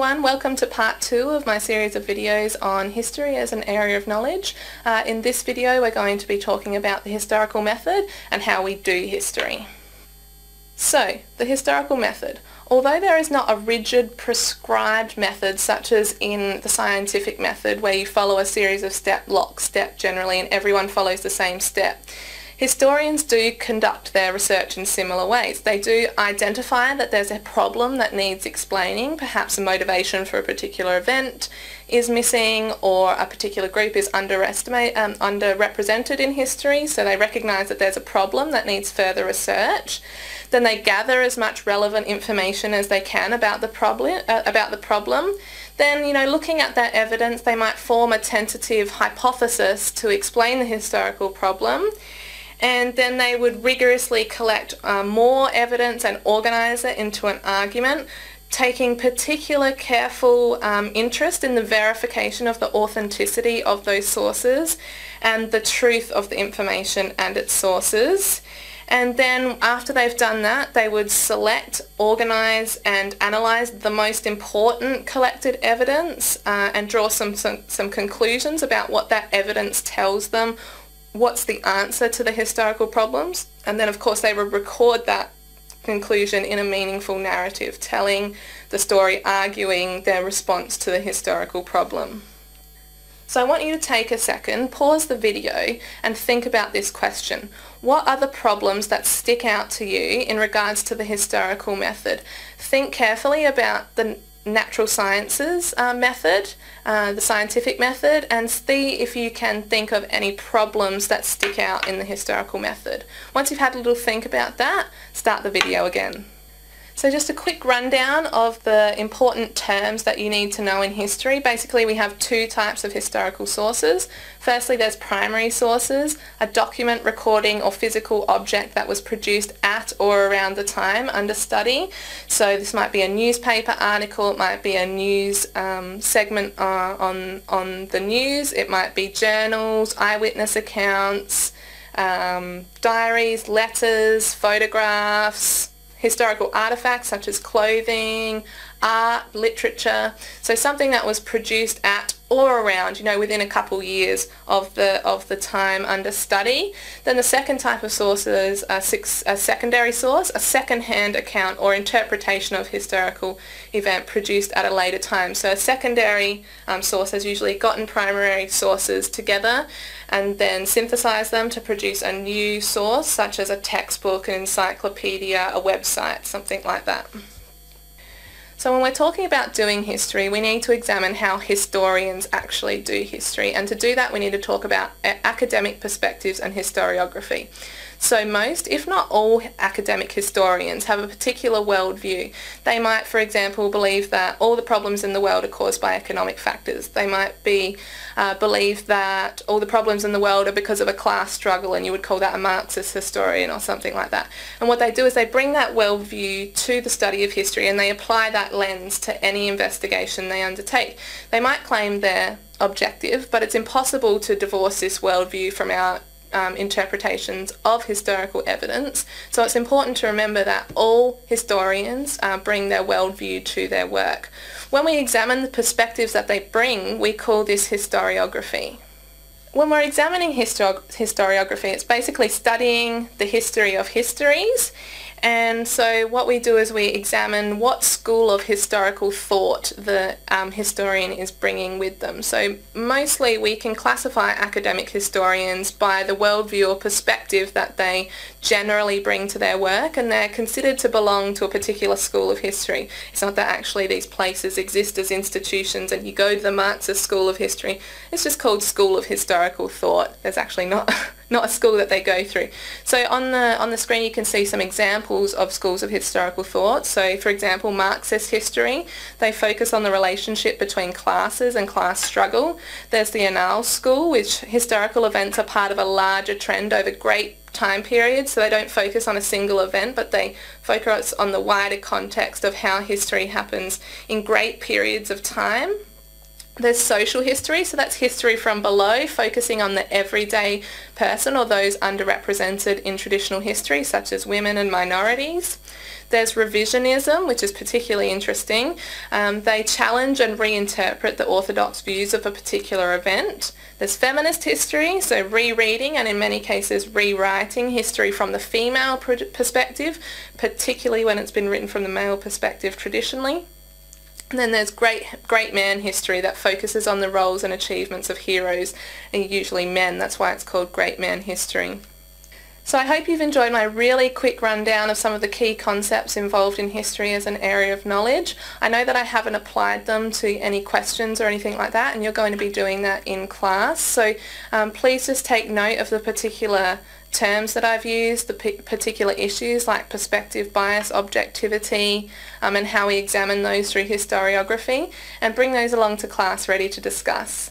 everyone, welcome to part two of my series of videos on history as an area of knowledge. Uh, in this video we're going to be talking about the historical method and how we do history. So, the historical method. Although there is not a rigid prescribed method such as in the scientific method where you follow a series of step, lock step generally and everyone follows the same step, Historians do conduct their research in similar ways. They do identify that there's a problem that needs explaining, perhaps a motivation for a particular event is missing or a particular group is underestimate, um, underrepresented in history, so they recognise that there's a problem that needs further research. Then they gather as much relevant information as they can about the problem. Uh, about the problem. Then, you know, looking at that evidence, they might form a tentative hypothesis to explain the historical problem and then they would rigorously collect uh, more evidence and organise it into an argument taking particular careful um, interest in the verification of the authenticity of those sources and the truth of the information and its sources. And then after they've done that, they would select, organise and analyse the most important collected evidence uh, and draw some, some, some conclusions about what that evidence tells them what's the answer to the historical problems and then of course they would record that conclusion in a meaningful narrative telling the story arguing their response to the historical problem. So I want you to take a second, pause the video and think about this question. What are the problems that stick out to you in regards to the historical method? Think carefully about the natural sciences uh, method, uh, the scientific method, and see if you can think of any problems that stick out in the historical method. Once you've had a little think about that, start the video again. So just a quick rundown of the important terms that you need to know in history. Basically we have two types of historical sources. Firstly there's primary sources, a document recording or physical object that was produced at or around the time under study. So this might be a newspaper article, it might be a news um, segment uh, on, on the news, it might be journals, eyewitness accounts, um, diaries, letters, photographs, historical artifacts such as clothing, art, literature. So something that was produced at or around, you know, within a couple years of the of the time under study. Then the second type of source is a, six, a secondary source, a second-hand account or interpretation of historical event produced at a later time. So a secondary um, source has usually gotten primary sources together and then synthesized them to produce a new source, such as a textbook, an encyclopedia, a website, something like that. So when we're talking about doing history, we need to examine how historians actually do history. And to do that, we need to talk about uh, academic perspectives and historiography. So most, if not all, academic historians have a particular worldview. They might, for example, believe that all the problems in the world are caused by economic factors. They might be uh, believe that all the problems in the world are because of a class struggle and you would call that a Marxist historian or something like that. And what they do is they bring that worldview to the study of history and they apply that lens to any investigation they undertake. They might claim they're objective, but it's impossible to divorce this worldview from our um, interpretations of historical evidence. So it's important to remember that all historians uh, bring their worldview to their work. When we examine the perspectives that they bring, we call this historiography. When we're examining histori historiography, it's basically studying the history of histories and so what we do is we examine what school of historical thought the um, historian is bringing with them. So mostly we can classify academic historians by the worldview or perspective that they generally bring to their work and they're considered to belong to a particular school of history. It's not that actually these places exist as institutions and you go to the Marxist School of History. It's just called School of Historical Thought. There's actually not not a school that they go through. So on the on the screen you can see some examples of schools of historical thought. So for example Marxist history, they focus on the relationship between classes and class struggle. There's the Annales school which historical events are part of a larger trend over great time periods so they don't focus on a single event but they focus on the wider context of how history happens in great periods of time There's social history, so that's history from below, focusing on the everyday person or those underrepresented in traditional history, such as women and minorities. There's revisionism, which is particularly interesting. Um, they challenge and reinterpret the orthodox views of a particular event. There's feminist history, so rereading and in many cases rewriting history from the female perspective, particularly when it's been written from the male perspective traditionally. And then there's great, great man history that focuses on the roles and achievements of heroes, and usually men. That's why it's called great man history. So I hope you've enjoyed my really quick rundown of some of the key concepts involved in history as an area of knowledge. I know that I haven't applied them to any questions or anything like that and you're going to be doing that in class. So um, please just take note of the particular terms that I've used, the particular issues like perspective bias, objectivity, um, and how we examine those through historiography, and bring those along to class ready to discuss.